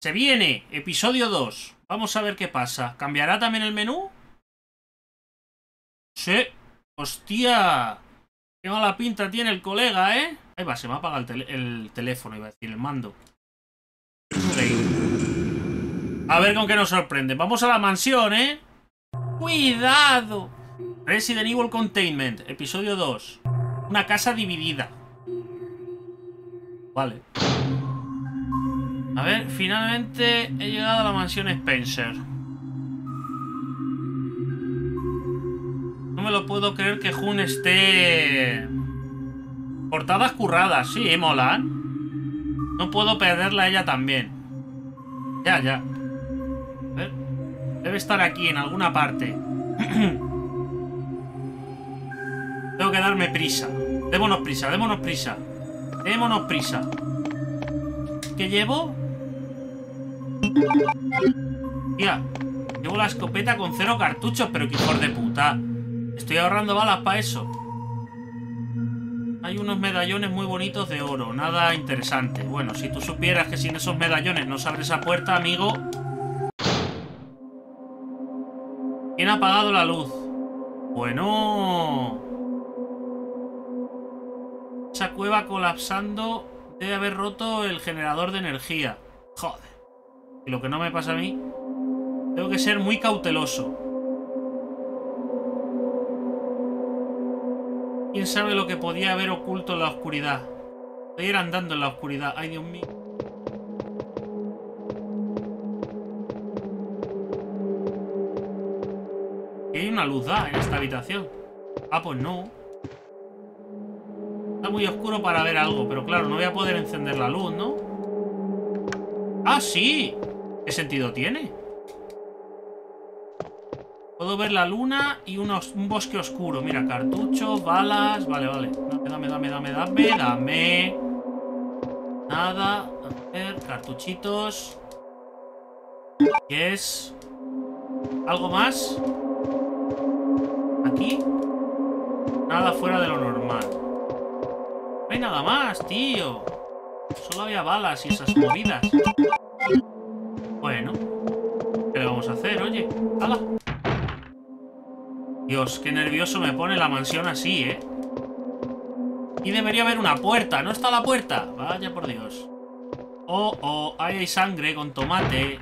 Se viene, episodio 2. Vamos a ver qué pasa. ¿Cambiará también el menú? Sí. Hostia. Qué mala pinta tiene el colega, ¿eh? Ahí va, se me apaga el, el teléfono, iba a decir, el mando. A ver con qué nos sorprende. Vamos a la mansión, ¿eh? ¡Cuidado! Resident Evil Containment, episodio 2. Una casa dividida. Vale. A ver, finalmente he llegado a la mansión Spencer. No me lo puedo creer que Jun esté... Portadas curradas, sí, molan. No puedo perderla a ella también. Ya, ya. A ver. Debe estar aquí, en alguna parte. Tengo que darme prisa. Démonos prisa, démonos prisa. Démonos prisa. ¿Qué llevo? Tía, llevo la escopeta con cero cartuchos, pero qué hijos de puta. Estoy ahorrando balas para eso. Hay unos medallones muy bonitos de oro, nada interesante. Bueno, si tú supieras que sin esos medallones no se abre esa puerta, amigo... ¿Quién ha apagado la luz? Bueno... Esa cueva colapsando debe haber roto el generador de energía. Joder. Y lo que no me pasa a mí, tengo que ser muy cauteloso. ¿Quién sabe lo que podía haber oculto en la oscuridad? Estoy ir andando en la oscuridad. Ay, Dios mío. Y hay una luz da en esta habitación. Ah, pues no. Está muy oscuro para ver algo, pero claro, no voy a poder encender la luz, ¿no? ¡Ah, sí! ¿Qué sentido tiene? Puedo ver la luna y unos- un bosque oscuro. Mira, cartuchos, balas... Vale, vale. Dame, dame, dame, dame, dame. Nada. A ver, cartuchitos. Yes. ¿Algo más? ¿Aquí? Nada fuera de lo normal. No hay nada más, tío. Solo había balas y esas movidas. Bueno. ¿Qué le vamos a hacer, oye? ¡Hala! Dios, qué nervioso me pone la mansión así, ¿eh? Y debería haber una puerta. ¿No está la puerta? Vaya por Dios. Oh, oh, ahí hay sangre con tomate.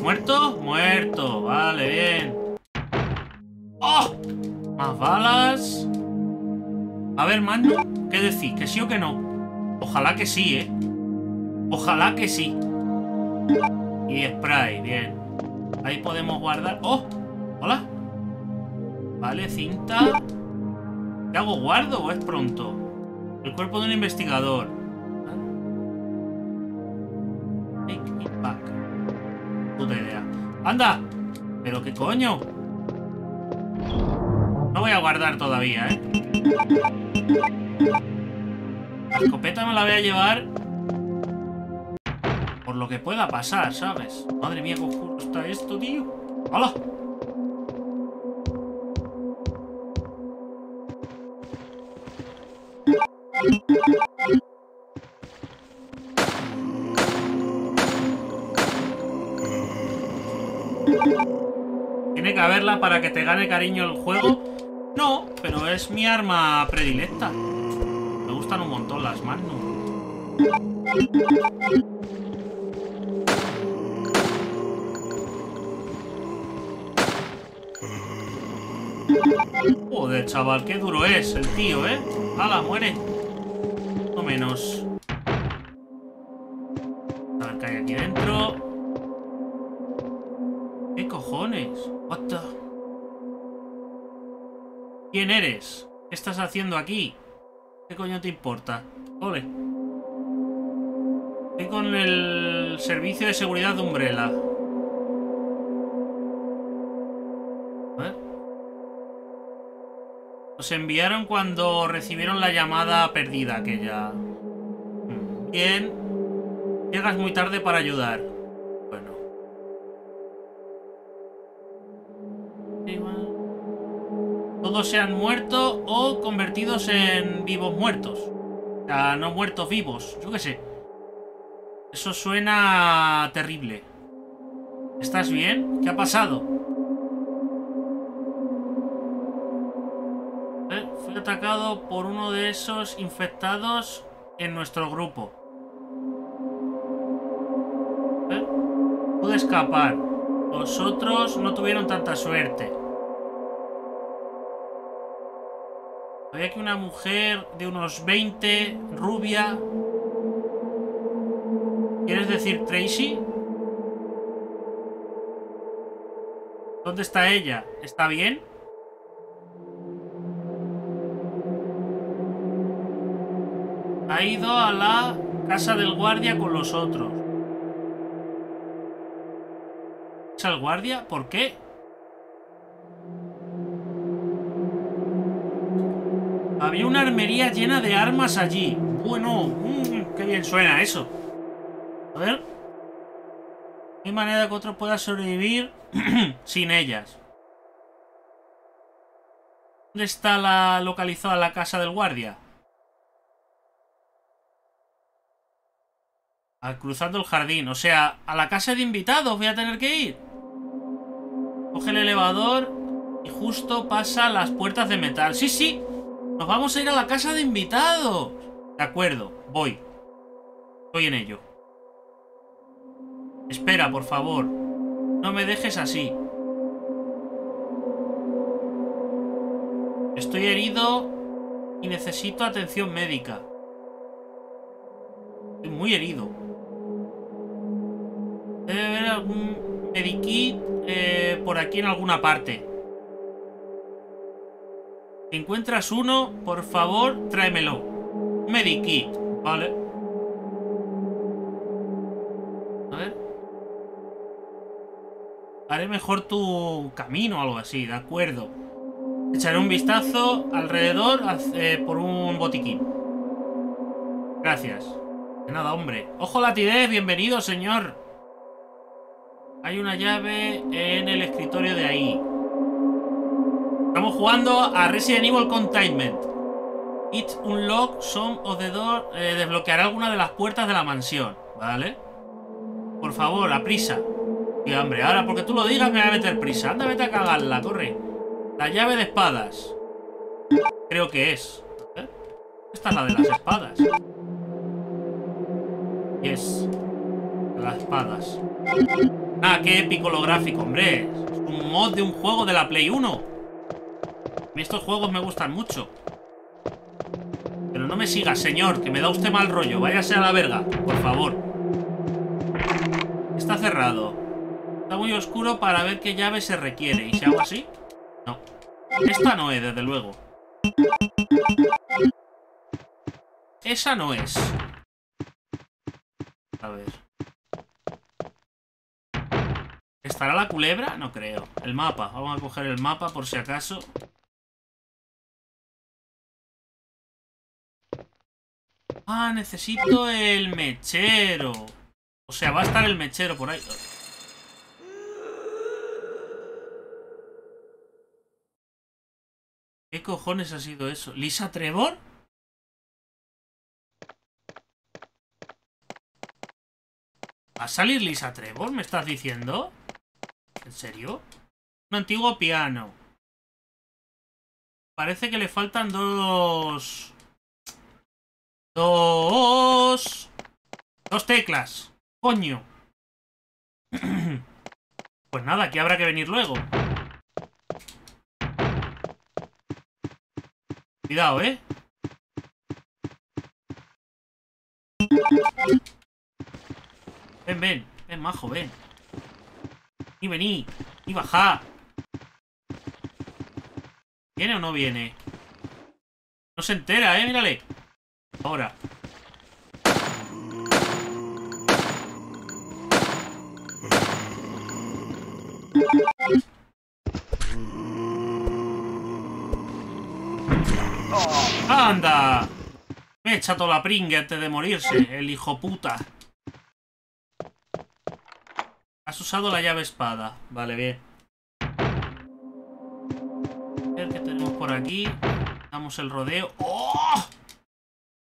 ¿Muerto? Muerto. Vale, bien. ¡Oh! Más balas. A ver, mano. ¿Qué decís? ¿Que sí o que no? Ojalá que sí, ¿eh? Ojalá que sí. Y spray, bien. Ahí podemos guardar... ¡Oh! ¡Hola! Vale, cinta. ¿Qué hago? ¿Guardo o es pronto? El cuerpo de un investigador. Take it back. Puta idea. ¡Anda! ¿Pero qué coño? No voy a guardar todavía, ¿eh? La escopeta me la voy a llevar por lo que pueda pasar, ¿sabes? Madre mía, qué está esto, tío. ¡Hala! ¿Tiene que haberla para que te gane cariño el juego? No, pero es mi arma predilecta. Me gustan un montón las Magnum. Joder, chaval, qué duro es el tío, ¿eh? ¡Hala, muere! No menos. A ver qué hay aquí dentro. ¿Qué cojones? What the... ¿Quién eres? ¿Qué estás haciendo aquí? ¿Qué coño te importa? Ole. Estoy con el servicio de seguridad de Umbrella. A ver. Nos enviaron cuando recibieron la llamada perdida aquella. Bien. Llegas muy tarde para ayudar. Bueno. Todos se han muerto o convertidos en vivos muertos. O sea, no muertos vivos. Yo qué sé. Eso suena terrible. ¿Estás bien? ¿Qué ha pasado? Atacado por uno de esos infectados en nuestro grupo. Eh, Pude escapar. Los otros no tuvieron tanta suerte. Había que una mujer de unos 20, rubia. ¿Quieres decir Tracy? ¿Dónde está ella? ¿Está bien? Ha ido a la casa del guardia con los otros. ¿Es el guardia? ¿Por qué? Había una armería llena de armas allí. Bueno, mm, qué bien suena eso. A ver. ¿Qué manera que otro pueda sobrevivir sin ellas? ¿Dónde está la localizada la casa del guardia? Al cruzando el jardín. O sea, a la casa de invitados voy a tener que ir. Coge el elevador y justo pasa las puertas de metal. Sí, sí. Nos vamos a ir a la casa de invitados. De acuerdo, voy. Estoy en ello. Espera, por favor. No me dejes así. Estoy herido y necesito atención médica. Estoy muy herido. Algún medikit eh, por aquí en alguna parte. Si encuentras uno, por favor, tráemelo. Un medikit, ¿vale? A ver. Haré mejor tu camino o algo así, de acuerdo. Echaré un vistazo alrededor eh, por un botiquín. Gracias. De nada, hombre. ¡Ojo latidez! Bienvenido, señor. Hay una llave en el escritorio de ahí. Estamos jugando a Resident Evil Containment. It unlock some of the door. Eh, desbloqueará alguna de las puertas de la mansión. ¿Vale? Por favor, a prisa. Y hombre, ahora porque tú lo digas me voy a meter prisa. Anda, vete a cagarla, corre. La llave de espadas. Creo que es. ¿Eh? Esta es la de las espadas. Yes. Las espadas. Ah, qué épico lo gráfico, hombre. Es un mod de un juego de la Play 1. A mí estos juegos me gustan mucho. Pero no me siga, señor, que me da usted mal rollo. Váyase a la verga, por favor. Está cerrado. Está muy oscuro para ver qué llave se requiere. ¿Y si hago así? No. Esta no es, desde luego. Esa no es. A ver. ¿Estará la culebra? No creo. El mapa. Vamos a coger el mapa por si acaso. Ah, necesito el mechero. O sea, va a estar el mechero por ahí. ¿Qué cojones ha sido eso? ¿Lisa Trevor? ¿Va a salir Lisa Trevor? ¿Me estás diciendo? ¿En serio? Un antiguo piano. Parece que le faltan dos... Dos... Dos teclas. Coño. Pues nada, aquí habrá que venir luego. Cuidado, ¿eh? Ven, ven. Ven, majo, ven. Y vení. Y baja. ¿Viene o no viene? No se entera, ¿eh? Mírale. Ahora. ¡Anda! Me echa toda la pringue antes de morirse, el hijo puta. Has usado la llave espada. Vale, bien. A ver qué tenemos por aquí. Damos el rodeo. ¡Oh!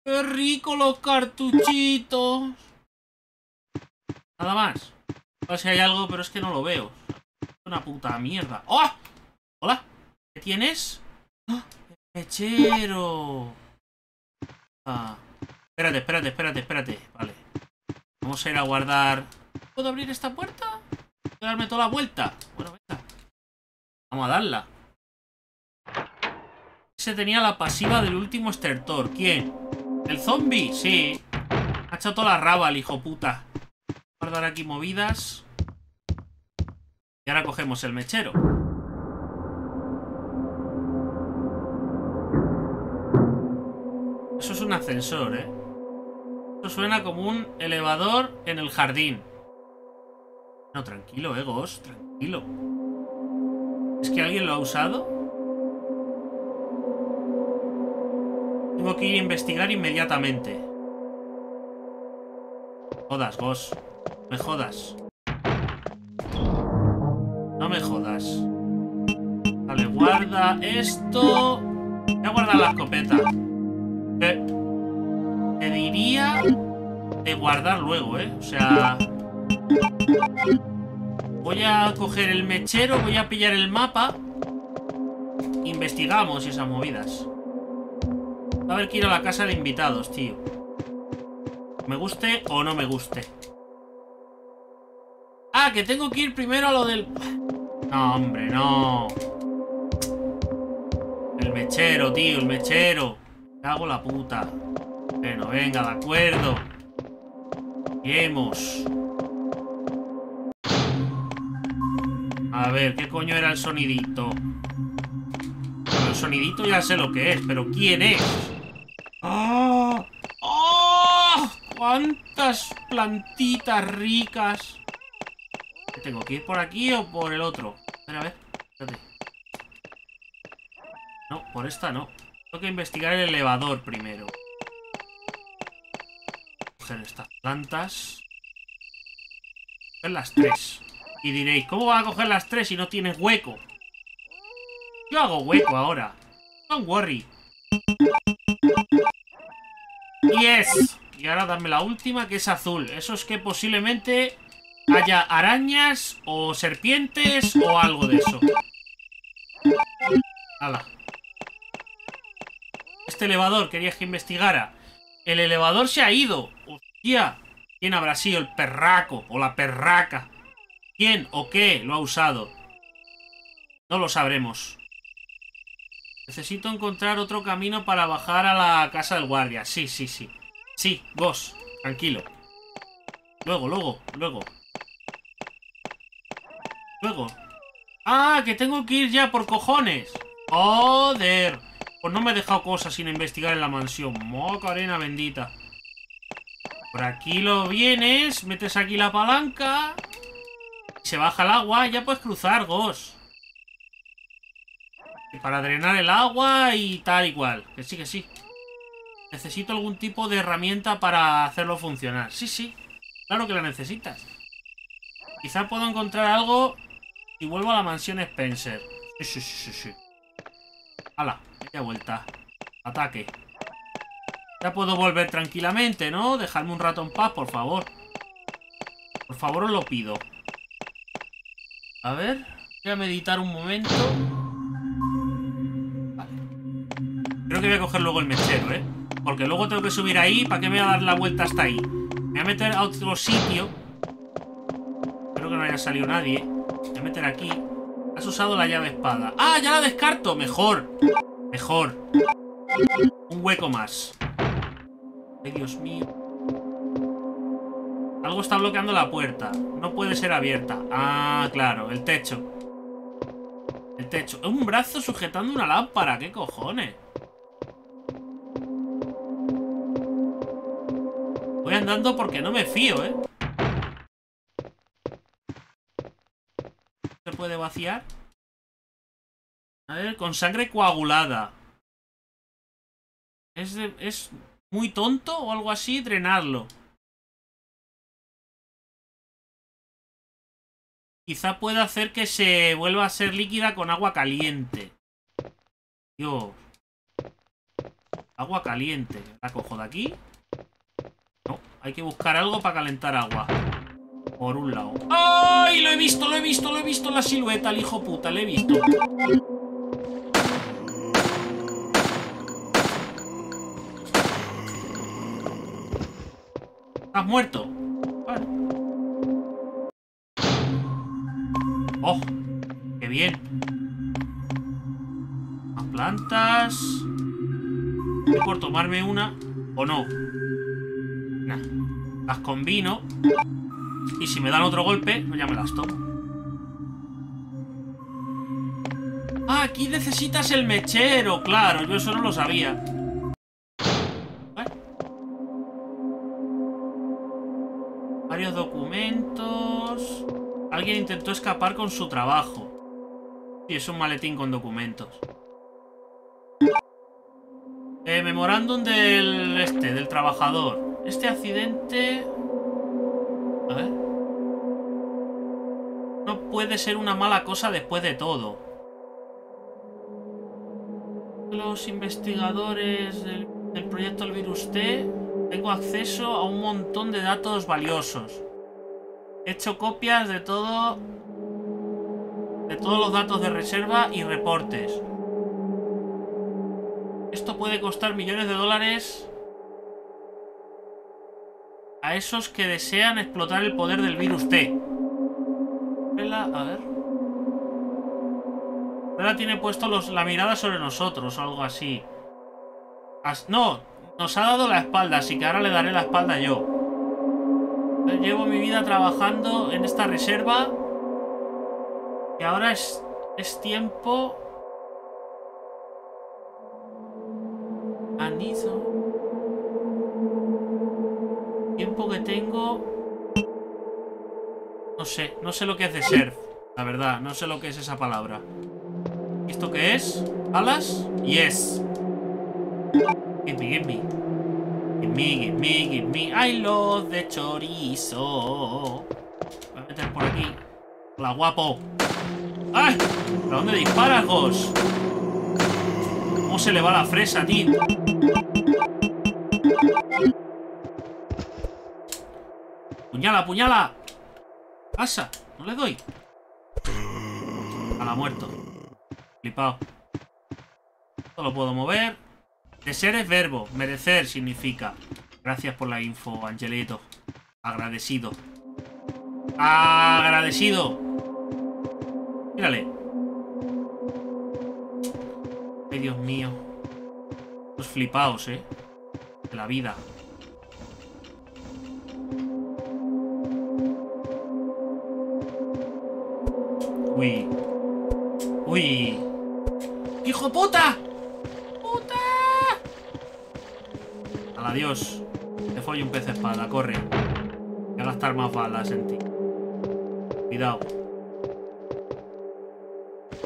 ¡Qué rico los cartuchitos! Nada más. A ver si hay algo, pero es que no lo veo. Una puta mierda. ¡Oh! ¿Hola? ¿Qué tienes? Ah. Espérate, espérate, espérate, espérate. Vale. Vamos a ir a guardar... ¿Puedo abrir esta puerta? ¿Puedo darme toda la vuelta? Bueno, venga. Vamos a darla. Se tenía la pasiva del último estertor. ¿Quién? ¿El zombie? Sí. Ha echado toda la raba el hijo puta. Guardar aquí movidas. Y ahora cogemos el mechero. Eso es un ascensor, ¿eh? Eso suena como un elevador en el jardín. No, tranquilo, Egos, tranquilo. ¿Es que alguien lo ha usado? Tengo que ir a investigar inmediatamente. Jodas, Gos. Me jodas. No me jodas. Vale, guarda esto. Voy a guardar la escopeta. Eh, te diría de guardar luego, ¿eh? O sea... Voy a coger el mechero, voy a pillar el mapa. Investigamos esas movidas. Va a haber que ir a la casa de invitados, tío. Me guste o no me guste. Ah, que tengo que ir primero a lo del... No, hombre, no. El mechero, tío, el mechero. Me hago la puta. Bueno, venga, de acuerdo. Iremos. A ver, ¿qué coño era el sonidito? el sonidito ya sé lo que es, pero ¿quién es? ¡Oh! ¡Oh! ¡Cuántas plantitas ricas! ¿Tengo que ir por aquí o por el otro? Espera, a ver. Espérate. No, por esta no. Tengo que investigar el elevador primero. Coger estas plantas. Coger las tres. Y diréis, ¿cómo va a coger las tres si no tienes hueco? Yo hago hueco ahora. Don't worry. Yes. Y ahora dame la última, que es azul. Eso es que posiblemente haya arañas o serpientes o algo de eso. Hala. Este elevador querías que investigara. El elevador se ha ido. Hostia. ¿Quién habrá sido el perraco o la perraca? ¿Quién o qué lo ha usado? No lo sabremos. Necesito encontrar otro camino para bajar a la casa del guardia. Sí, sí, sí. Sí, vos. Tranquilo. Luego, luego, luego. Luego. ¡Ah! Que tengo que ir ya por cojones. ¡Joder! Pues no me he dejado cosas sin investigar en la mansión. Moca arena bendita. Por aquí lo vienes, metes aquí la palanca. Se baja el agua, ya puedes cruzar, Gos. Para drenar el agua y tal y cual. Que sí, que sí. Necesito algún tipo de herramienta para hacerlo funcionar. Sí, sí. Claro que la necesitas. Quizá puedo encontrar algo y vuelvo a la mansión Spencer. Sí, sí, sí, sí. Hala, media vuelta. Ataque. Ya puedo volver tranquilamente, ¿no? Dejadme un rato en paz, por favor. Por favor, os lo pido. A ver. Voy a meditar un momento. Vale. Creo que voy a coger luego el mechero, ¿eh? Porque luego tengo que subir ahí. ¿Para qué me voy a dar la vuelta hasta ahí? Me voy a meter a otro sitio. Espero que no haya salido nadie. Me voy a meter aquí. Has usado la llave espada. ¡Ah! ¡Ya la descarto! Mejor. Mejor. Un hueco más. Ay, Dios mío. Está bloqueando la puerta. No puede ser abierta. Ah, claro, el techo. El techo. Un brazo sujetando una lámpara. ¿Qué cojones? Voy andando porque no me fío, ¿eh? ¿Se puede vaciar? A ver, con sangre coagulada. ¿Es, ¿Es muy tonto o algo así? Drenarlo. Quizá pueda hacer que se vuelva a ser líquida con agua caliente. Dios. Agua caliente. ¿La cojo de aquí? No, hay que buscar algo para calentar agua. Por un lado. ¡Ay! Lo he visto, lo he visto, lo he visto la silueta, el hijo puta, lo he visto. ¿Has muerto? ¡Oh! ¡Qué bien! Más plantas. por tomarme una o no. Nah. Las combino. Y si me dan otro golpe, pues ya me las tomo. Ah, aquí necesitas el mechero. Claro, yo eso no lo sabía. Intentó escapar con su trabajo. Sí, es un maletín con documentos. Eh, memorándum del este, del trabajador. Este accidente... A ver. No puede ser una mala cosa después de todo. Los investigadores del, del proyecto El Virus T tengo acceso a un montón de datos valiosos. He hecho copias de todo... De todos los datos de reserva y reportes. Esto puede costar millones de dólares a esos que desean explotar el poder del virus T. A ver. Ahora tiene puesto la mirada sobre nosotros algo así. no, nos ha dado la espalda, así que ahora le daré la espalda yo. Llevo mi vida trabajando en esta reserva. Y ahora es, es tiempo... Anizo. Tiempo que tengo... No sé, no sé lo que es de ser. La verdad, no sé lo que es esa palabra. ¿Esto qué es? ¿Alas? Yes. Give me, give me. Give me, give me, give me. I love de chorizo. Voy a meter por aquí. Hola, guapo. ¡Ay! ¿Para dónde disparas, Gos? ¿Cómo se le va la fresa, tío? ¡Puñala, puñala! ¡Pasa! ¿No le doy? A la muerto. Flipado. Esto lo puedo mover. De ser es verbo. Merecer significa. Gracias por la info, Angelito. Agradecido. Agradecido. Mírale. Ay, Dios mío. Los flipaos, ¿eh? De la vida. Uy. Uy. ¡Hijo puta! Adiós. Te follo un pez espada, corre. Voy a gastar más balas en ti. Cuidado.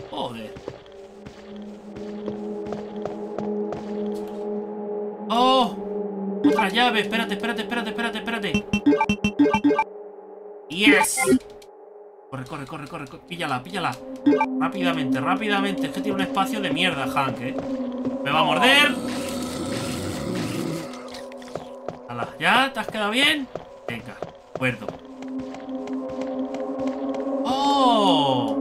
Joder. ¡Oh! Otra llave. Espérate, espérate, espérate, espérate, espérate. ¡Yes! Corre, corre, corre, corre. Píllala, píllala. Rápidamente, rápidamente. Es que tiene un espacio de mierda, Hank, ¿eh? Me va a morder. ¿Ya? ¿Te has quedado bien? Venga, acuerdo. ¡Oh!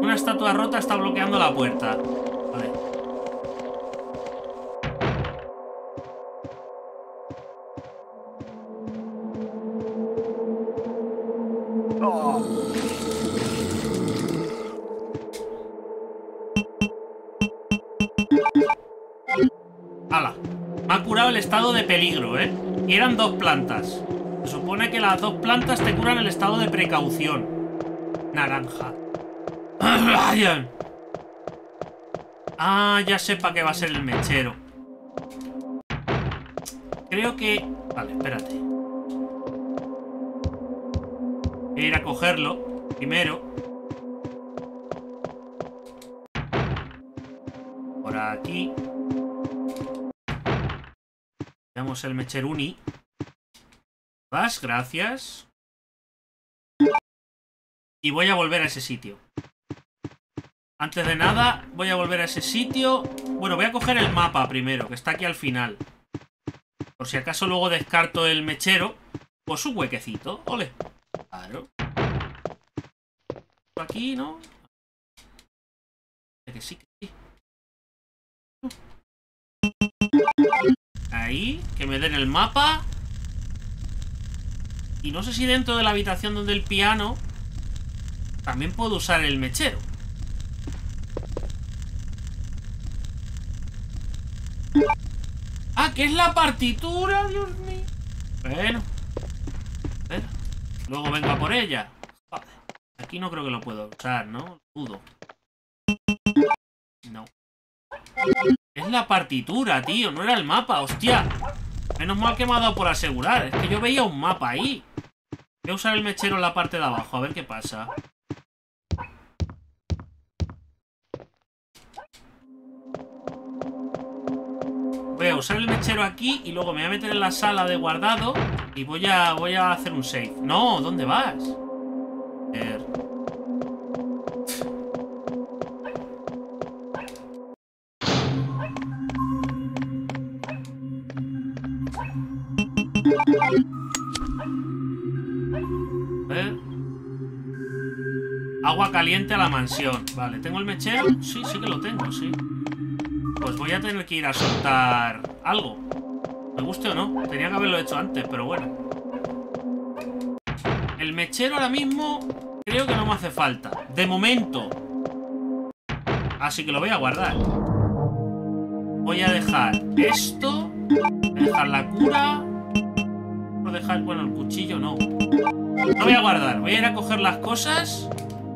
Una estatua rota está bloqueando la puerta. Vale. Oh. ¡Hala! Me ha curado el estado de peligro, ¿eh? Eran dos plantas. Se supone que las dos plantas te curan el estado de precaución. Naranja. Ah, ya sepa que va a ser el mechero. Creo que... Vale, espérate. Voy a ir a cogerlo primero. Por aquí. El Mecheruni. Vas, gracias. Y voy a volver a ese sitio. Antes de nada, voy a volver a ese sitio. Bueno, voy a coger el mapa primero, que está aquí al final. Por si acaso luego descarto el mechero. Pues un huequecito. Ole. Claro. Aquí, ¿no? Que sí, que sí. Ahí, que me den el mapa. Y no sé si dentro de la habitación donde el piano también puedo usar el mechero. Ah, que es la partitura, Dios mío. Bueno. Luego venga por ella. Aquí no creo que lo puedo usar, ¿no? Dudo. No. Es la partitura, tío. No era el mapa, hostia. Menos mal que me ha dado por asegurar. Es que yo veía un mapa ahí. Voy a usar el mechero en la parte de abajo, a ver qué pasa. Voy a usar el mechero aquí y luego me voy a meter en la sala de guardado y voy a, voy a hacer un save. No, ¿dónde vas? Agua caliente a la mansión. Vale, ¿tengo el mechero? Sí, sí que lo tengo, sí. Pues voy a tener que ir a soltar algo. Me guste o no. Tenía que haberlo hecho antes, pero bueno. El mechero ahora mismo creo que no me hace falta. De momento. Así que lo voy a guardar. Voy a dejar esto. Dejar la cura. Dejar... Bueno, el cuchillo no. No voy a guardar. Voy a ir a coger las cosas.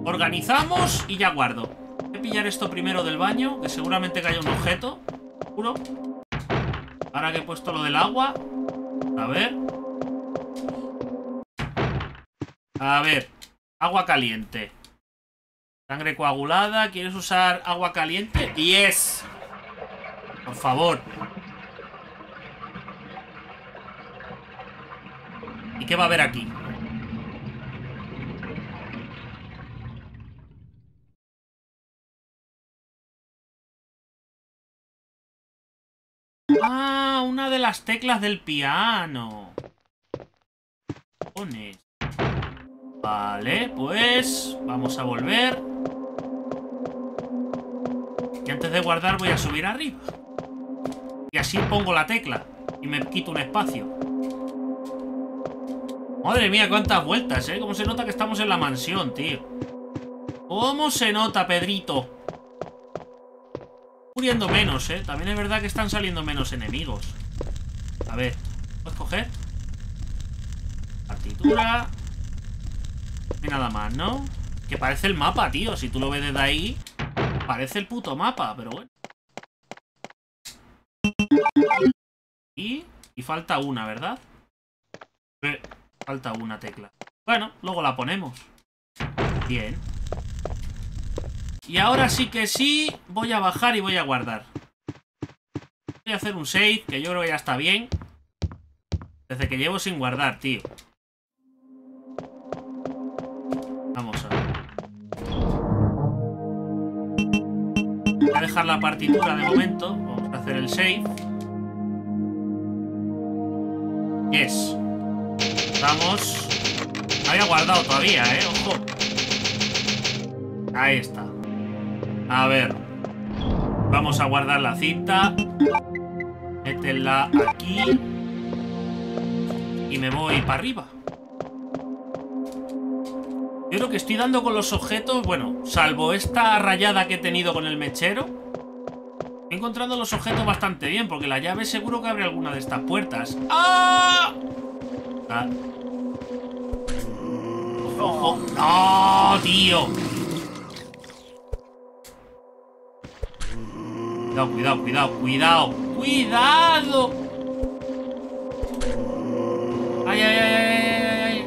Organizamos y ya guardo. Voy a pillar esto primero del baño, que seguramente que haya un objeto. Juro. Ahora que he puesto lo del agua. A ver. A ver. Agua caliente. Sangre coagulada. ¿Quieres usar agua caliente? ¡Yes! Por favor. ¿Y qué va a haber aquí? Ah, una de las teclas del piano. Pones. Vale, pues vamos a volver. Y antes de guardar voy a subir arriba. Y así pongo la tecla. Y me quito un espacio. Madre mía, cuántas vueltas, ¿eh? Cómo se nota que estamos en la mansión, tío. ¿Cómo se nota, Pedrito? muriendo menos, ¿eh? También es verdad que están saliendo menos enemigos. A ver, ¿puedes coger? Partitura. Y nada más, ¿no? Que parece el mapa, tío. Si tú lo ves desde ahí, parece el puto mapa, pero bueno. Y, y falta una, ¿verdad? Eh, falta una tecla. Bueno, luego la ponemos. Bien. Y ahora sí que sí, voy a bajar y voy a guardar. Voy a hacer un save, que yo creo que ya está bien. Desde que llevo sin guardar, tío. Vamos a ver. Voy a dejar la partitura de momento. Vamos a hacer el save. Yes. Vamos. Había guardado todavía, eh. Ojo. Ahí está. A ver. Vamos a guardar la cinta. Métela aquí. Y me voy para arriba. Yo creo que estoy dando con los objetos, bueno, salvo esta rayada que he tenido con el mechero. He encontrado los objetos bastante bien, porque la llave seguro que abre alguna de estas puertas. ¡Ah! Ah. ¡Ojo! ¡No, tío! Cuidado, cuidado, cuidado, cuidado. Ay, ay, ay, ay,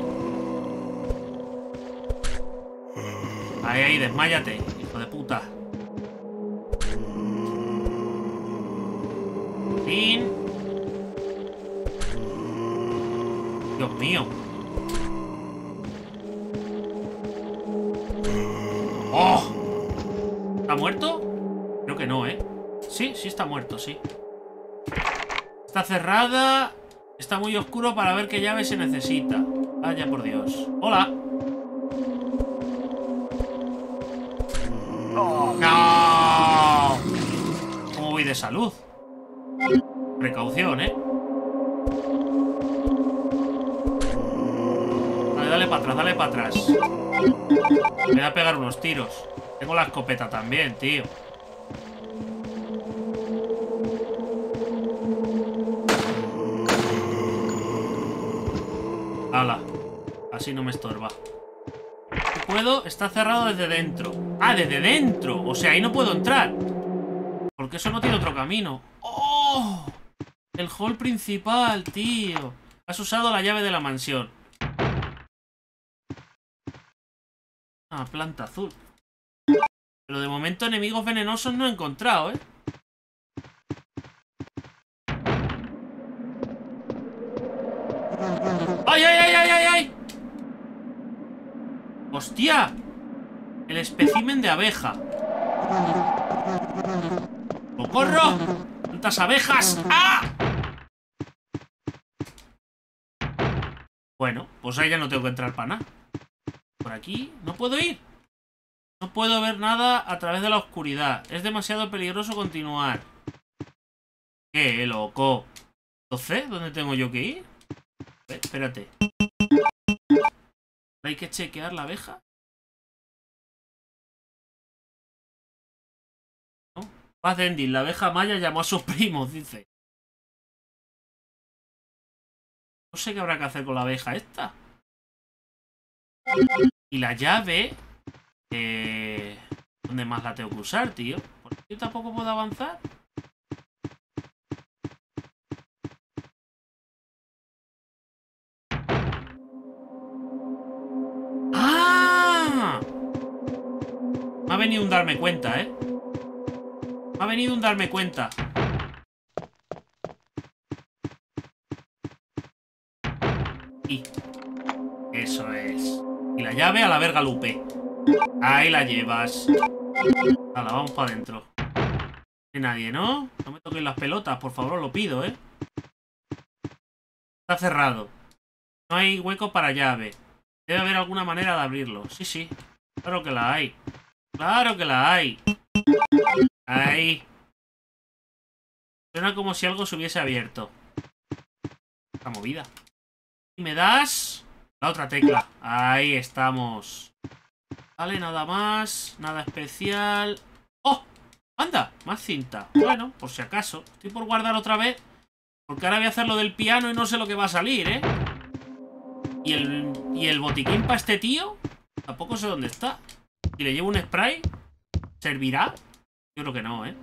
ay, ay. desmáyate, hijo de puta. Fin. Dios mío. ¡Oh! ¿Está muerto? Creo que no, ¿eh? Sí, sí está muerto, sí. Está cerrada. Está muy oscuro para ver qué llave se necesita. Vaya por Dios. ¡Hola! ¡No! ¿Cómo voy de salud? Precaución, ¿eh? Para atrás, dale para atrás. Me voy a pegar unos tiros. Tengo la escopeta también, tío. Hala. Así no me estorba. ¿Puedo? Está cerrado desde dentro. ¡Ah, desde dentro! O sea, ahí no puedo entrar. Porque eso no tiene otro camino. ¡Oh! El hall principal, tío. Has usado la llave de la mansión. Planta azul. Pero de momento enemigos venenosos no he encontrado, ¿eh? ¡Ay, ay, ay, ay, ay, ay! ¡Hostia! El espécimen de abeja. ¡Socorro! ¡Cuántas abejas! ¡Ah! Bueno, pues ahí ya no tengo que entrar para nada. Por aquí no puedo ir. No puedo ver nada a través de la oscuridad. Es demasiado peligroso continuar. ¿Qué, loco? ¿Entonces? ¿Dónde tengo yo que ir? espérate. ¿Hay que chequear la abeja? ¿No? Paz la abeja maya llamó a sus primos, dice. No sé qué habrá que hacer con la abeja esta. Y la llave... Eh, ¿Dónde más la tengo que usar, tío? ¿Por qué tampoco puedo avanzar? ha venido un darme cuenta, ¿eh? ha venido un darme cuenta. Y... La llave a la verga Lupe. Ahí la llevas. Vamos para adentro. No hay nadie, ¿no? No me toquen las pelotas, por favor, lo pido, ¿eh? Está cerrado. No hay hueco para llave. Debe haber alguna manera de abrirlo. Sí, sí. Claro que la hay. Claro que la hay. Ahí. Suena como si algo se hubiese abierto. Esta movida. Y me das la otra tecla. Ahí estamos. Vale, nada más. Nada especial. ¡Oh! ¡Anda! Más cinta. Bueno, por si acaso. Estoy por guardar otra vez. Porque ahora voy a hacer lo del piano y no sé lo que va a salir, ¿eh? ¿Y el, y el botiquín para este tío? Tampoco sé dónde está. Si le llevo un spray, ¿servirá? Yo creo que no, ¿eh?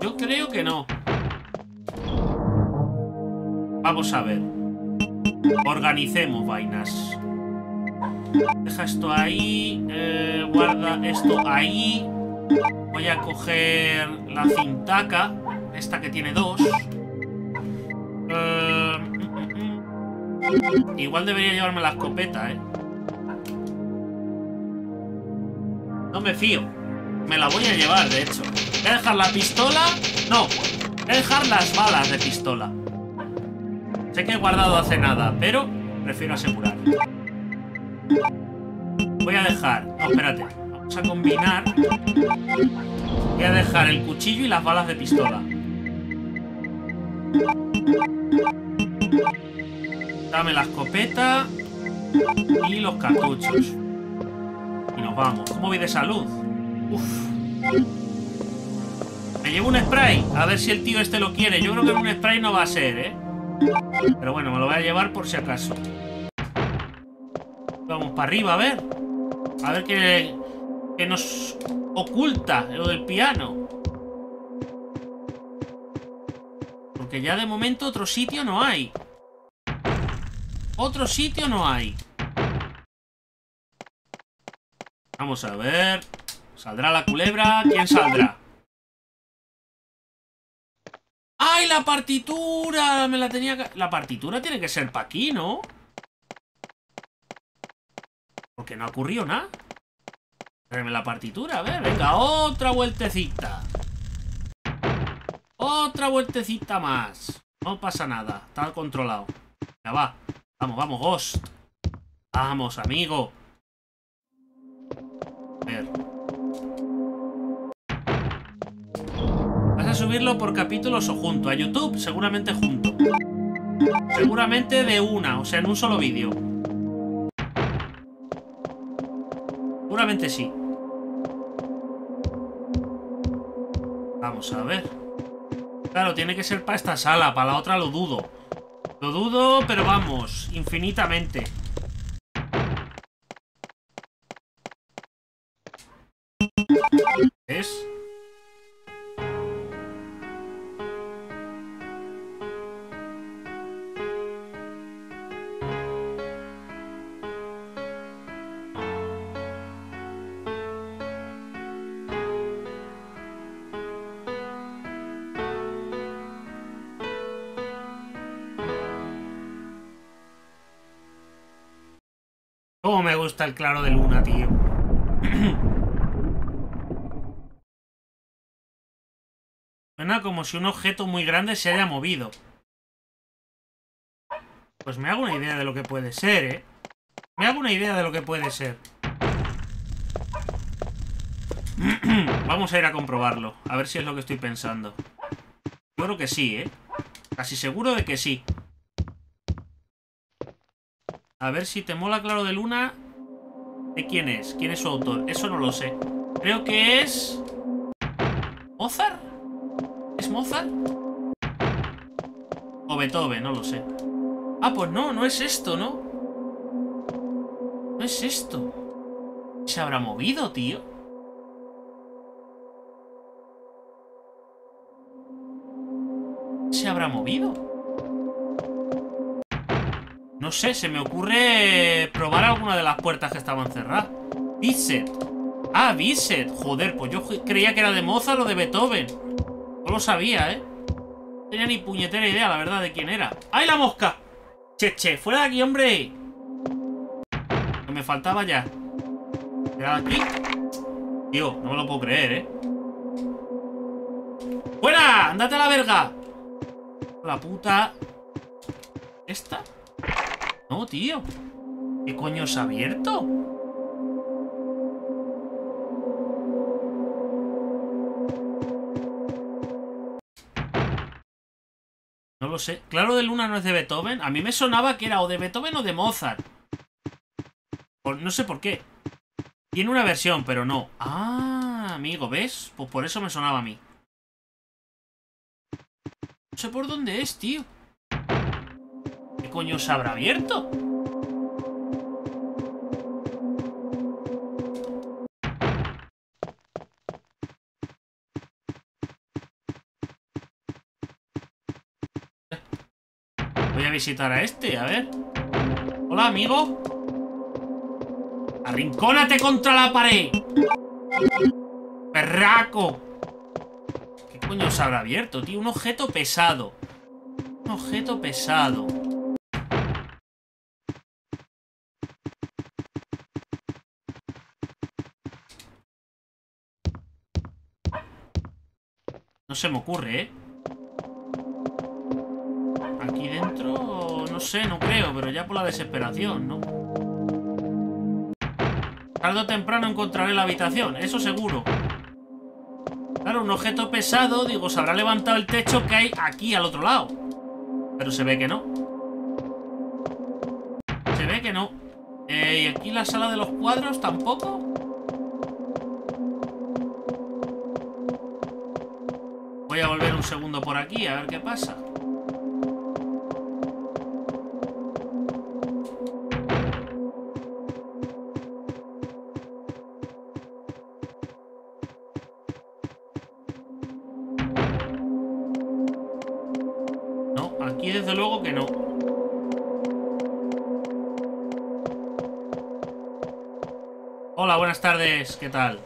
Yo creo que no. Vamos a ver. Organicemos vainas. Deja esto ahí. Eh, guarda esto ahí. Voy a coger la cintaca. Esta que tiene dos. Eh. Igual debería llevarme la escopeta, ¿eh? No me fío. Me la voy a llevar, de hecho. Voy a dejar la pistola... No. Voy a dejar las balas de pistola. Sé que he guardado hace nada, pero prefiero asegurar. Voy a dejar... No, espérate. Vamos a combinar. Voy a dejar el cuchillo y las balas de pistola. Dame la escopeta y los cartuchos. Y nos vamos. ¿Cómo voy de salud? Uf. Me llevo un spray. A ver si el tío este lo quiere. Yo creo que un spray no va a ser, ¿eh? Pero bueno, me lo voy a llevar por si acaso. Vamos para arriba, a ver. A ver qué, qué nos oculta lo del piano. Porque ya de momento otro sitio no hay. Otro sitio no hay. Vamos a ver. ¿Saldrá la culebra? ¿Quién saldrá? ¡Ay, la partitura! Me la tenía que... La partitura tiene que ser para aquí, ¿no? Porque no ha ocurrido nada. Tráeme la partitura, a ver, venga, otra vueltecita. Otra vueltecita más. No pasa nada, está controlado. Ya va. Vamos, vamos, Ghost. Vamos, amigo. A ver. Subirlo por capítulos o junto. A YouTube, seguramente junto. Seguramente de una, o sea, en un solo vídeo. Seguramente sí. Vamos a ver. Claro, tiene que ser para esta sala, para la otra lo dudo. Lo dudo, pero vamos, infinitamente. ¿Es? ¿Cómo me gusta el claro de luna, tío? Suena como si un objeto muy grande se haya movido. Pues me hago una idea de lo que puede ser, ¿eh? Me hago una idea de lo que puede ser. Vamos a ir a comprobarlo. A ver si es lo que estoy pensando. Yo que sí, ¿eh? Casi seguro de que sí. A ver si te mola Claro de Luna. ¿De quién es? ¿Quién es su autor? Eso no lo sé. Creo que es... ¿Mozart? ¿Es Mozart? O Beethoven, no lo sé. Ah, pues no, no es esto, ¿no? No es esto. ¿Se habrá movido, tío? ¿Se habrá movido? No sé, se me ocurre probar alguna de las puertas que estaban cerradas. Bisset. Ah, Bisset. Joder, pues yo creía que era de Mozart o de Beethoven. No lo sabía, ¿eh? No tenía ni puñetera idea, la verdad, de quién era. ¡Ay, la mosca! Che, che, fuera de aquí, hombre. Que me faltaba ya. ¿Era aquí? Tío, no me lo puedo creer, ¿eh? ¡Fuera! ¡Andate a la verga! La puta... ¿Esta? No, tío. ¿Qué coño se ha abierto? No lo sé. Claro de Luna no es de Beethoven. A mí me sonaba que era o de Beethoven o de Mozart. no sé por qué. Tiene una versión, pero no. Ah, amigo, ¿ves? Pues por eso me sonaba a mí. No sé por dónde es, tío. ¿Qué coño se habrá abierto? Voy a visitar a este, a ver. Hola, amigo. ¡Arrincónate contra la pared! ¡Perraco! ¿Qué coño se habrá abierto, tío? Un objeto pesado. Un objeto pesado. No se me ocurre, ¿eh? Aquí dentro... No sé, no creo, pero ya por la desesperación, ¿no? Tarde o temprano encontraré la habitación, eso seguro. Claro, un objeto pesado, digo, se habrá levantado el techo que hay aquí al otro lado. Pero se ve que no. Se ve que no. Eh, ¿Y aquí la sala de los cuadros tampoco? Un segundo por aquí, a ver qué pasa. No, aquí desde luego que no. Hola, buenas tardes. ¿Qué tal?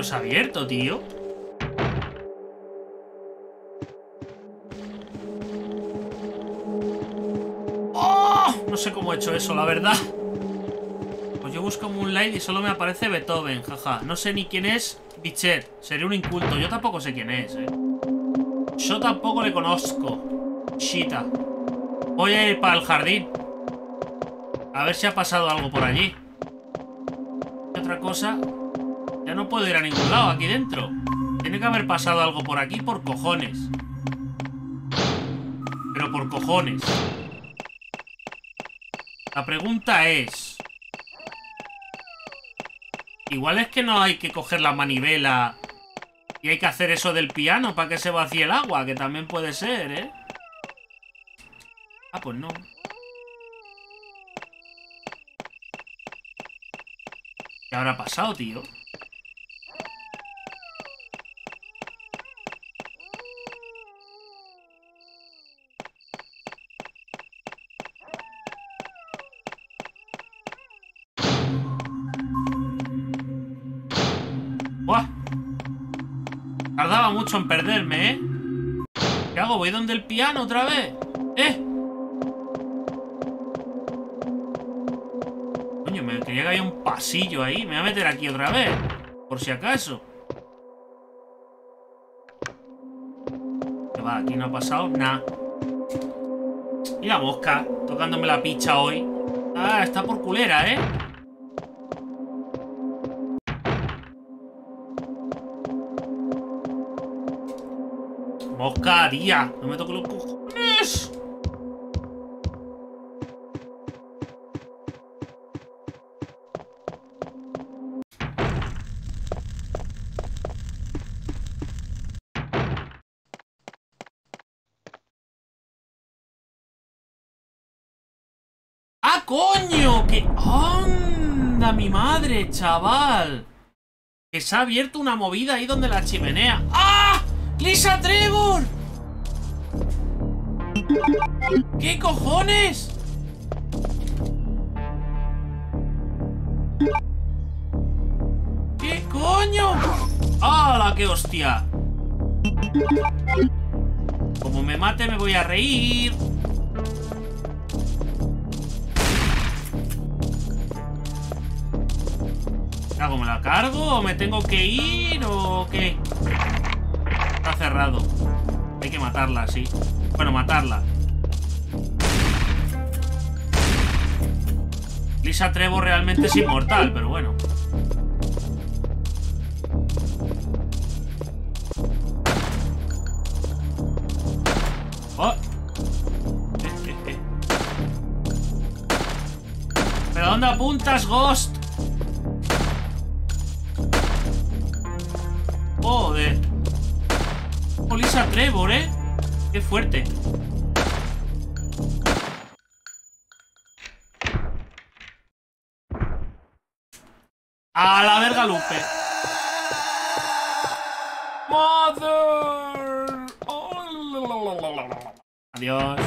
¿Qué ha abierto, tío? ¡Oh! No sé cómo he hecho eso, la verdad. Pues yo busco Moonlight y solo me aparece Beethoven, jaja. No sé ni quién es Bichet. Sería un inculto. Yo tampoco sé quién es, eh. Yo tampoco le conozco. Shita. Voy a ir para el jardín. A ver si ha pasado algo por allí. otra cosa? Puedo ir a ningún lado aquí dentro. Tiene que haber pasado algo por aquí por cojones. Pero por cojones. La pregunta es... Igual es que no hay que coger la manivela y hay que hacer eso del piano para que se vacíe el agua, que también puede ser, ¿eh? Ah, pues no. ¿Qué habrá pasado, tío? Mucho en perderme, ¿eh? ¿Qué hago? ¿Voy donde el piano otra vez? ¿Eh? Coño, me quería que haya un pasillo ahí. Me voy a meter aquí otra vez. Por si acaso. Que va, aquí no ha pasado nada. Y la mosca, tocándome la picha hoy. Ah, está por culera, ¿eh? Mosca, tía. No me toques los cojones. ¡Ah, coño! ¡Que... ¡Anda, mi madre, chaval! Que se ha abierto una movida ahí donde la chimenea. ¡Ah! ¡Lisa Trevor! ¿Qué cojones? ¿Qué coño? ¡Hala, qué hostia! Como me mate me voy a reír. ¿Qué hago? ¿Me la cargo? ¿O me tengo que ir? ¿O qué? Cerrado. Hay que matarla, sí. Bueno, matarla. Lisa Trevo realmente es inmortal, pero bueno. Oh. ¿Pero dónde apuntas, Ghost? Joder. Oh, Lisa Trevor, ¿eh? Qué fuerte. A la verga, Lupe. Mother. Adiós.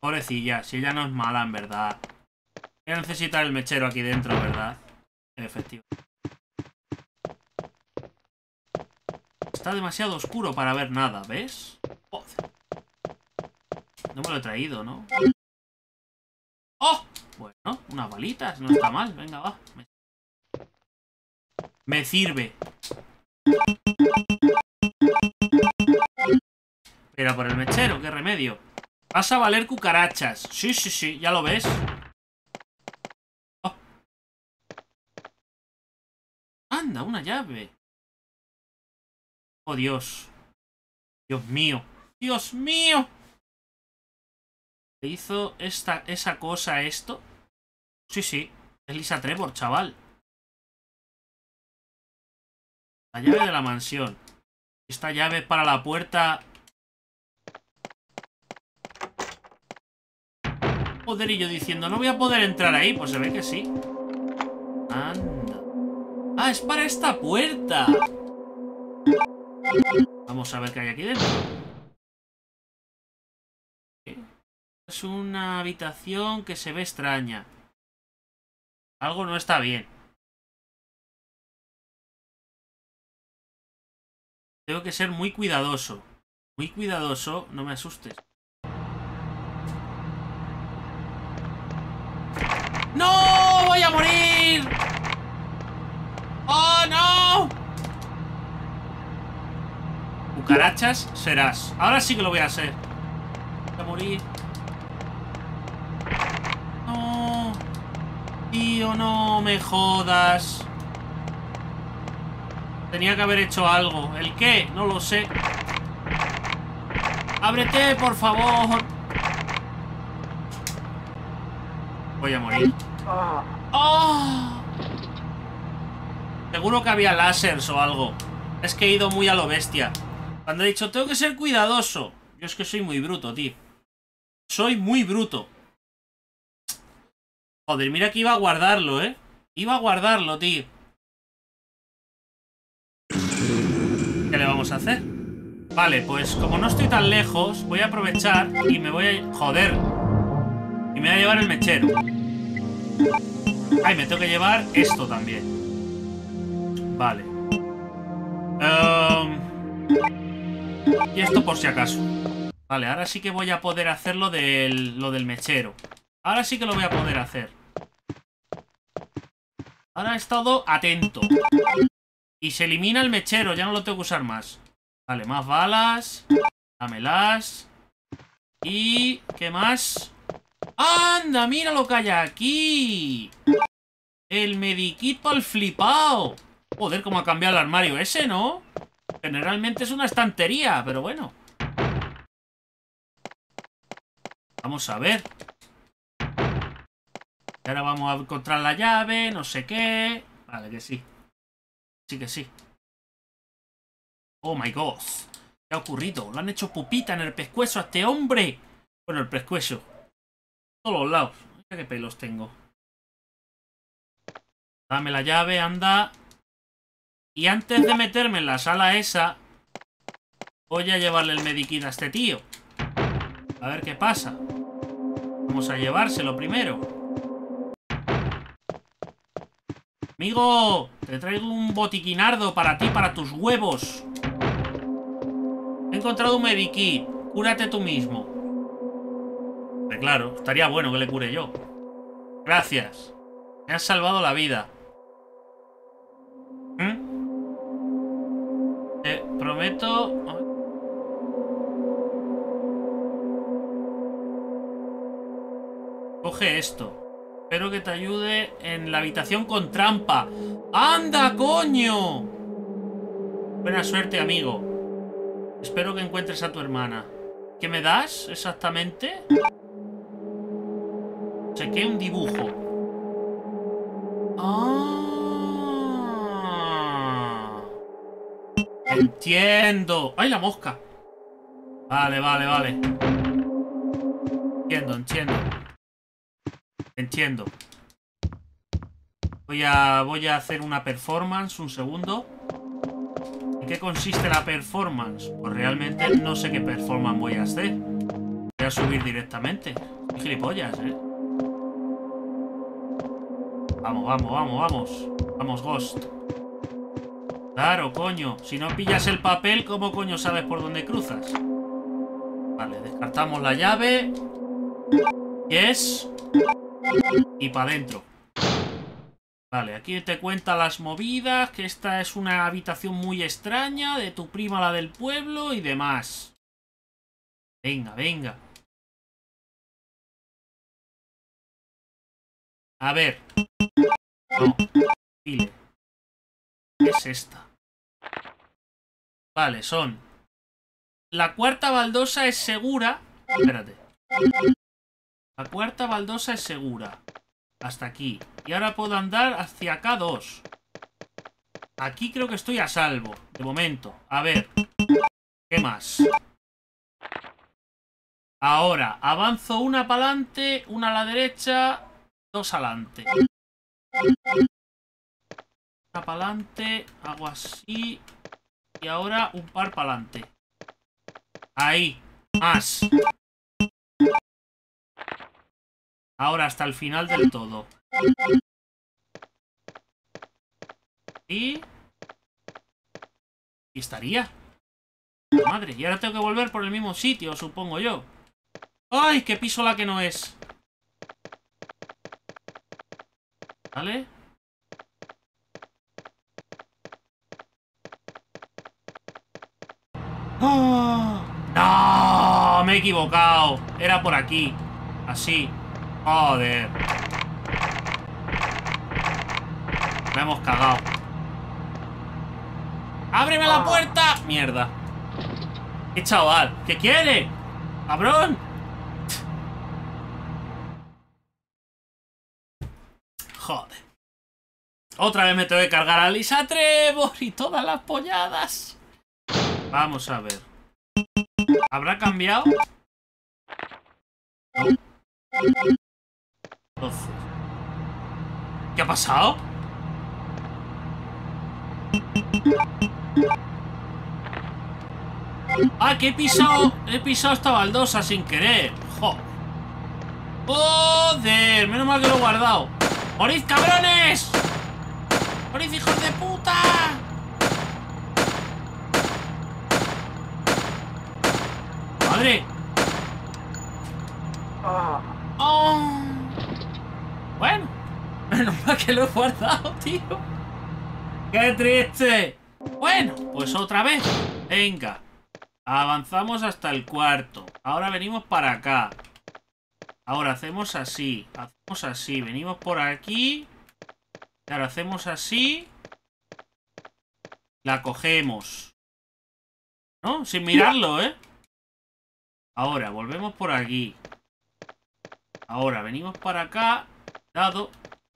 Pobrecilla, si ella no es mala, en verdad. Ella necesita el mechero aquí dentro, ¿verdad? Efectivo. Demasiado oscuro para ver nada, ¿ves? No me lo he traído, ¿no? ¡Oh! Bueno, unas balitas, no está mal. Venga, va. Me sirve. Pero por el mechero, qué remedio. Vas a valer cucarachas. Sí, sí, sí, ya lo ves. Oh. Anda, una llave. Oh, Dios. Dios mío. Dios mío. ¿Le hizo esta, esa cosa esto? Sí, sí. Es Lisa Trevor, chaval. La llave de la mansión. Esta llave para la puerta... Joder, diciendo, no voy a poder entrar ahí. Pues se ve que sí. Anda. Ah, es para esta puerta. Vamos a ver qué hay aquí dentro. Es una habitación que se ve extraña. Algo no está bien. Tengo que ser muy cuidadoso. Muy cuidadoso, no me asustes. ¡No! ¡Voy a morir! ¡Oh, no! Cucarachas serás. Ahora sí que lo voy a hacer. Voy a morir. No. Tío, no me jodas. Tenía que haber hecho algo. ¿El qué? No lo sé. ¡Ábrete, por favor! Voy a morir. ¡Oh! Seguro que había lásers o algo. Es que he ido muy a lo bestia. Cuando he dicho, tengo que ser cuidadoso. Yo es que soy muy bruto, tío. Soy muy bruto. Joder, mira que iba a guardarlo, ¿eh? Iba a guardarlo, tío. ¿Qué le vamos a hacer? Vale, pues como no estoy tan lejos, voy a aprovechar y me voy a... Joder. Y me voy a llevar el mechero. Ay, me tengo que llevar esto también. Vale. Em, y esto por si acaso. Vale, ahora sí que voy a poder hacer lo del, lo del mechero. Ahora sí que lo voy a poder hacer. Ahora he estado atento. Y se elimina el mechero, ya no lo tengo que usar más. Vale, más balas. Dámelas. Y... ¿Qué más? ¡Anda! ¡Mira lo que hay aquí! El medikit para el flipao. Joder, cómo ha cambiado el armario ese, ¿no? Generalmente es una estantería, pero bueno. Vamos a ver. ahora vamos a encontrar la llave, no sé qué. Vale, que sí. Sí que sí. Oh my god. ¿Qué ha ocurrido? Le han hecho pupita en el pescuezo a este hombre. Bueno, el pescuezo. Todos los lados. Mira qué pelos tengo. Dame la llave, anda. Y antes de meterme en la sala esa, voy a llevarle el medikit a este tío. A ver qué pasa. Vamos a llevárselo primero. Amigo, te traigo un botiquinardo para ti, para tus huevos. He encontrado un medikit. Cúrate tú mismo. Pero claro, estaría bueno que le cure yo. Gracias. Me has salvado la vida. ¿Mm? Prometo... Coge esto. Espero que te ayude en la habitación con trampa. ¡Anda, coño! Buena suerte, amigo. Espero que encuentres a tu hermana. ¿Qué me das exactamente? Chequé un dibujo. ¡Ah! Entiendo. ¡Ay, la mosca! Vale, vale, vale. Entiendo, entiendo. Entiendo. Voy a, voy a hacer una performance, un segundo. ¿En qué consiste la performance? Pues realmente no sé qué performance voy a hacer. Voy a subir directamente. Gilipollas, ¿eh? Vamos, vamos, vamos, vamos. Vamos, Ghost. Claro, coño. Si no pillas el papel, ¿cómo coño sabes por dónde cruzas? Vale, descartamos la llave. Yes. Y para adentro. Vale, aquí te cuenta las movidas, que esta es una habitación muy extraña, de tu prima la del pueblo y demás. Venga, venga. A ver. No. ¿Qué es esta? Vale, son... La cuarta baldosa es segura... Espérate. La cuarta baldosa es segura. Hasta aquí. Y ahora puedo andar hacia acá dos. Aquí creo que estoy a salvo. De momento. A ver. ¿Qué más? Ahora, avanzo una para adelante, una a la derecha, dos adelante. Una para adelante, hago así. Y ahora un par para adelante. Ahí. Más. Ahora hasta el final del todo. Y... Y estaría. Madre, y ahora tengo que volver por el mismo sitio, supongo yo. ¡Ay, qué piso la que no es! ¿Vale? ¡Oh! ¡No! Me he equivocado. Era por aquí. Así. Joder. Me hemos cagado. ¡Ábreme la puerta! Mierda. ¡Qué chaval! ¿Qué quiere? ¡Cabrón! Joder. Otra vez me tengo que cargar a Lisa Trevor y todas las polladas. Vamos a ver. ¿Habrá cambiado? Entonces. ¿Qué ha pasado? Ah, que he pisado. He pisado esta baldosa sin querer. Joder. Joder. Menos mal que lo he guardado. ¡Morid, cabrones! ¡Morid, hijos de puta! ¡Madre! Oh. Bueno. Menos mal que lo he guardado, tío. ¡Qué triste! Bueno, pues otra vez. Venga. Avanzamos hasta el cuarto. Ahora venimos para acá. Ahora hacemos así. Hacemos así. Venimos por aquí. Ahora hacemos así. La cogemos. ¿No? Sin mirarlo, ¿eh? Ahora, volvemos por aquí. Ahora, venimos para acá. Dado.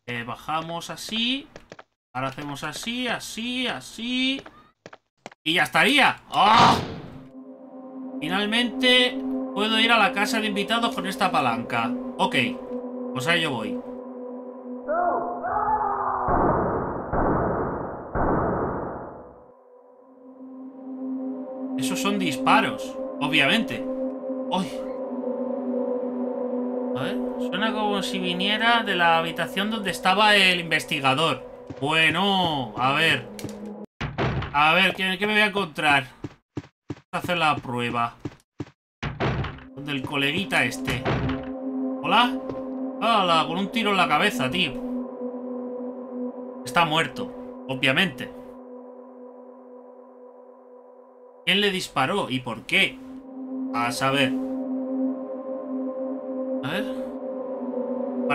Eh, bajamos así. Ahora hacemos así, así, así. Y ya estaría. ¡Ah! Finalmente puedo ir a la casa de invitados con esta palanca. Ok, pues ahí yo voy. Esos son disparos, obviamente. A ver, suena como si viniera de la habitación donde estaba el investigador. Bueno, a ver. A ver, ¿qué, me voy a encontrar? hacer la prueba. Del coleguita este. ¿Hola? ¡Hala! Con un tiro en la cabeza, tío. Está muerto, obviamente. ¿Quién le disparó y por qué? A saber.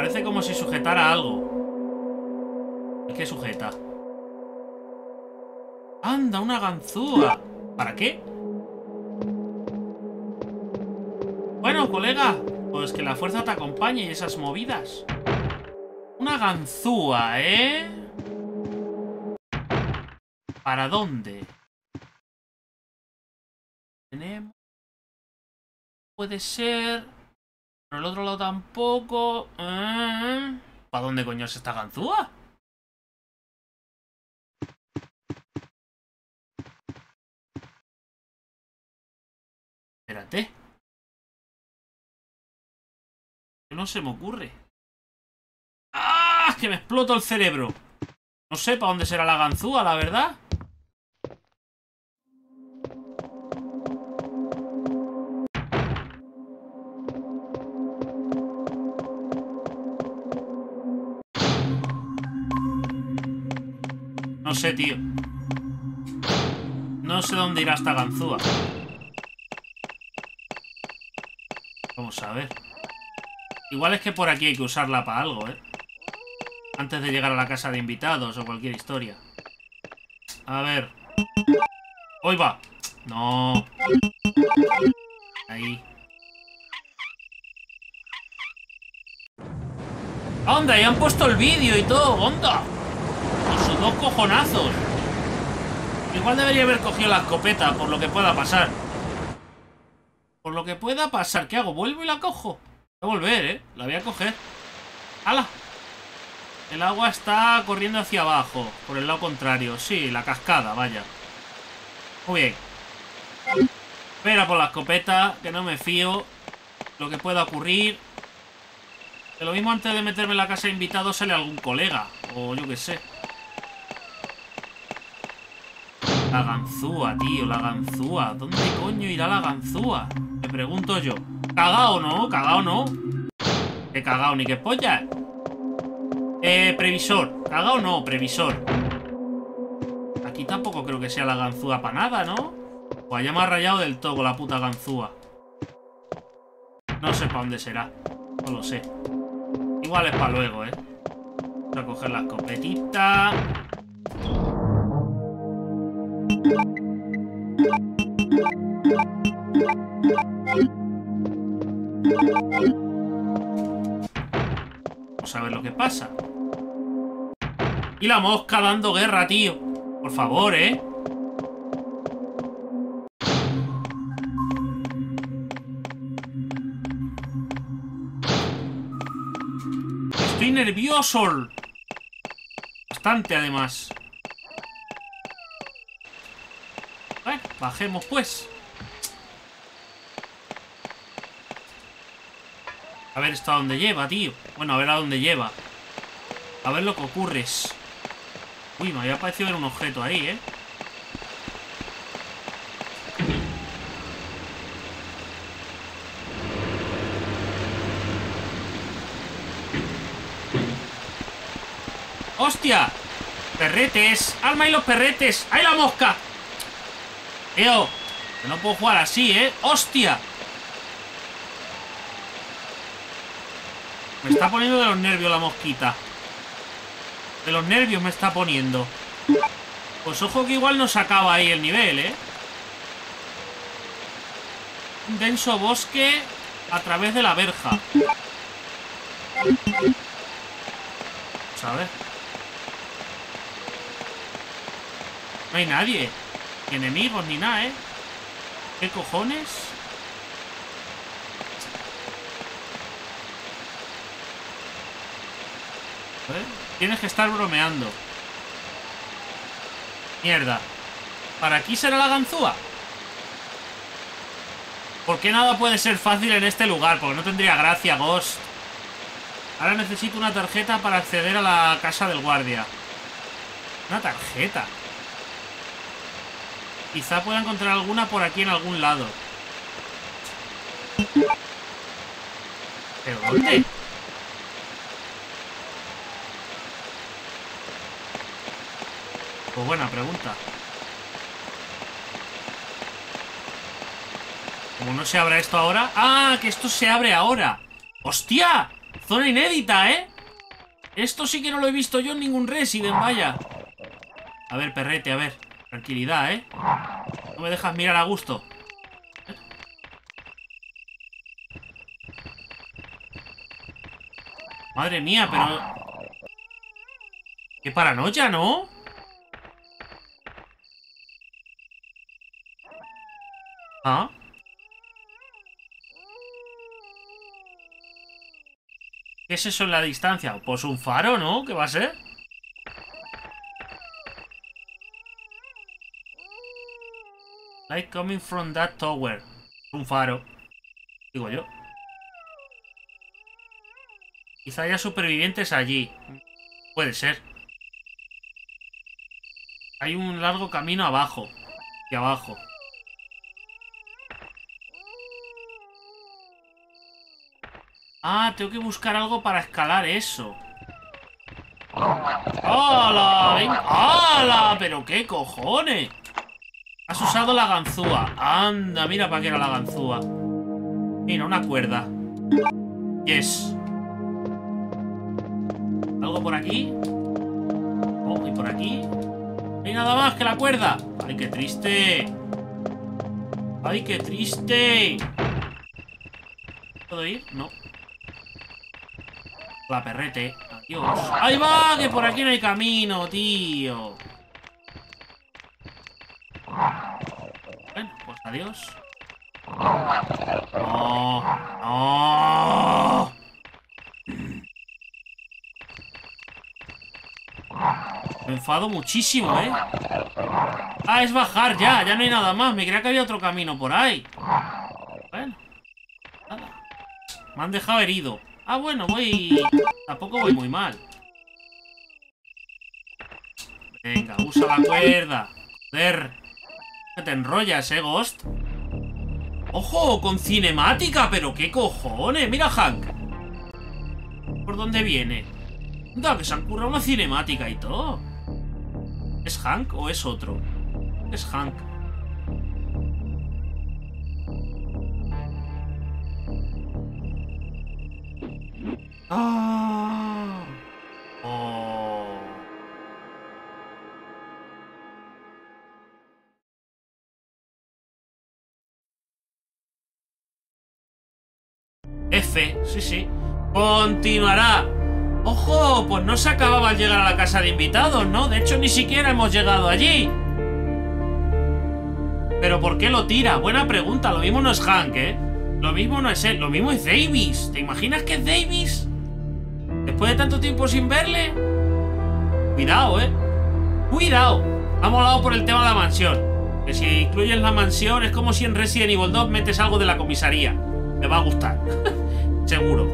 Parece como si sujetara algo. ¿Qué sujeta? ¡Anda, una ganzúa! ¿Para qué? Bueno, colega, pues que la fuerza te acompañe y esas movidas. Una ganzúa, ¿eh? ¿Para dónde? Tenemos... Puede ser... Por el otro lado tampoco... ¿Eh? ¿Para dónde coño es esta ganzúa? Espérate. No se me ocurre. ¡Ah! Que me exploto el cerebro. No sé para dónde será la ganzúa, la verdad. No sé, tío. No sé dónde irá esta ganzúa. Vamos a ver. Igual es que por aquí hay que usarla para algo, ¿eh? Antes de llegar a la casa de invitados o cualquier historia. A ver. ¡Hoy va! No. Ahí. ¡Onda! Y han puesto el vídeo y todo. ¡Onda! Dos cojonazos. Igual debería haber cogido la escopeta por lo que pueda pasar. Por lo que pueda pasar. ¿Qué hago? ¿Vuelvo y la cojo? Voy a volver, ¿eh? La voy a coger. ¡Hala! El agua está corriendo hacia abajo. Por el lado contrario. Sí, la cascada, vaya. Muy bien. Espera por la escopeta, que no me fío. Lo que pueda ocurrir. Que lo mismo antes de meterme en la casa de invitados sale algún colega. O yo qué sé. La ganzúa, tío, la ganzúa. ¿Dónde coño irá la ganzúa? Me pregunto yo. ¿Cagao no? ¿Cagao no? ¿Qué cagao ni qué polla? Eh, previsor. ¿Cagao no? Previsor. Aquí tampoco creo que sea la ganzúa para nada, ¿no? O haya más rayado del todo la puta ganzúa. No sé para dónde será. No lo sé. Igual es para luego, ¿eh? Voy a coger la escopetita. Vamos a ver lo que pasa. Y la mosca dando guerra, tío. Por favor, ¿eh? Estoy nervioso. Bastante, además. Bueno, bajemos, pues. A ver esto a dónde lleva, tío. Bueno, a ver a dónde lleva. A ver lo que ocurre. Uy, me había parecido ver un objeto ahí, ¿eh? ¡Hostia! ¡Perretes! ¡Alma y los perretes! ¡Ahí la mosca! ¡Eo! Que no puedo jugar así, ¿eh? ¡Hostia! Me está poniendo de los nervios la mosquita. De los nervios me está poniendo. Pues ojo que igual nos acaba ahí el nivel, ¿eh? Un denso bosque a través de la verja. Ver. No hay nadie. Enemigos, ni nada, ¿eh? ¿Qué cojones? Tienes que estar bromeando. Mierda. ¿Para aquí será la ganzúa? ¿Por qué nada puede ser fácil en este lugar? Porque no tendría gracia, Ghost. Ahora necesito una tarjeta para acceder a la casa del guardia. Una tarjeta. Quizá pueda encontrar alguna por aquí en algún lado. ¿Pero dónde? Pues buena pregunta. Como no se abra esto ahora... ¡Ah! Que esto se abre ahora. ¡Hostia! Zona inédita, ¿eh? Esto sí que no lo he visto yo en ningún Resident, vaya. A ver, perrete, a ver. Tranquilidad, ¿eh? No me dejas mirar a gusto. Madre mía, pero... ¡Qué paranoia, ¿no? ¿Ah? ¿Qué es eso en la distancia? Pues un faro, ¿no? ¿Qué va a ser? Light coming from that tower. Un faro. Digo yo. Quizá haya supervivientes allí. Puede ser. Hay un largo camino abajo. Y abajo. Ah, tengo que buscar algo para escalar eso. ¡Hala! ¡Hala! ¿Pero qué cojones? Has usado la ganzúa. Anda, mira para qué era la ganzúa. Mira, una cuerda. Yes. ¿Algo por aquí? Oh, y por aquí. No hay nada más que la cuerda. ¡Ay, qué triste! ¡Ay, qué triste! ¿Puedo ir? No. La perrete. Adiós. ¡Ahí va! Que por aquí no hay camino, tío. Bueno, pues adiós. No. No. Me enfado muchísimo, ¿eh? Ah, es bajar ya. Ya no hay nada más. Me creía que había otro camino por ahí. Bueno. Nada. Me han dejado herido. Ah, bueno, voy... Tampoco voy muy mal. Venga, usa la cuerda. Joder. Te enrollas, eh, Ghost. ¡Ojo! Con cinemática, pero qué cojones. Mira, Hank. ¿Por dónde viene? Da, que se han currado una cinemática y todo. ¿Es Hank o es otro? Es Hank. No se acababa al llegar a la casa de invitados, ¿no? De hecho, ni siquiera hemos llegado allí. ¿Pero por qué lo tira? Buena pregunta. Lo mismo no es Hank, ¿eh? Lo mismo no es él. Lo mismo es Davis. ¿Te imaginas que es Davis? Después de tanto tiempo sin verle. Cuidado, ¿eh? Cuidado. Ha molado por el tema de la mansión. Que si incluyes la mansión es como si en Resident Evil 2 metes algo de la comisaría. Me va a gustar. Seguro.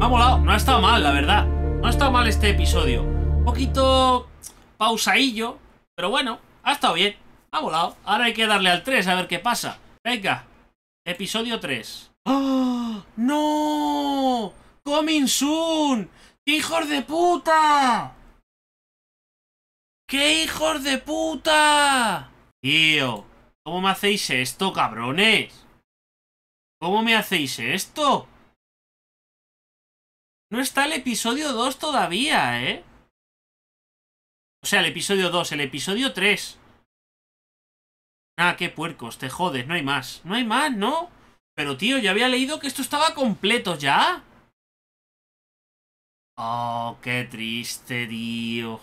Ha molado. No ha estado mal, la verdad. No ha estado mal este episodio. Un poquito pausadillo. Pero bueno, ha estado bien. Ha molado. Ahora hay que darle al 3 a ver qué pasa. Venga. Episodio 3. ¡Oh! ¡No! ¡Coming soon! ¡Qué hijos de puta! ¡Qué hijos de puta! Tío, ¿cómo me hacéis esto, cabrones? ¿Cómo me hacéis esto? No está el episodio 2 todavía, ¿eh? O sea, el episodio 2, el episodio 3. Ah, qué puercos, te jodes, no hay más. No hay más, ¿no? Pero tío, yo había leído que esto estaba completo ya. Oh, qué triste, tío.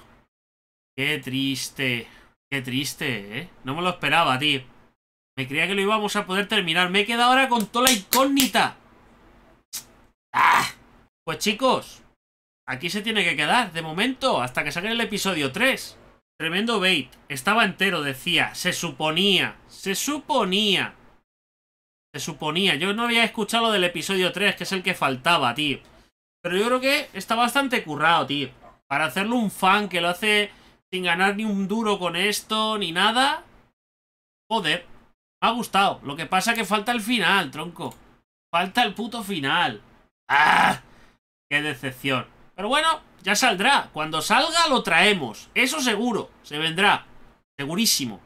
Qué triste. Qué triste, ¿eh? No me lo esperaba, tío. Me creía que lo íbamos a poder terminar. Me he quedado ahora con toda la incógnita. ¡Ah! Pues chicos, aquí se tiene que quedar, de momento, hasta que salga el episodio 3. Tremendo bait. Estaba entero, decía. Se suponía. Se suponía. Se suponía. Yo no había escuchado lo del episodio 3, que es el que faltaba, tío. Pero yo creo que está bastante currado, tío. Para hacerlo un fan que lo hace sin ganar ni un duro con esto, ni nada. Joder. Me ha gustado. Lo que pasa que falta el final, tronco. Falta el puto final. ¡Ah! ¡Qué decepción! Pero bueno, ya saldrá. Cuando salga lo traemos. Eso seguro. Se vendrá. Segurísimo.